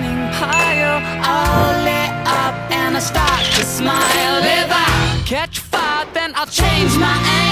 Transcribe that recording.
burning pile. All lit up and I start to smile. If I catch fire, then I'll change my aim.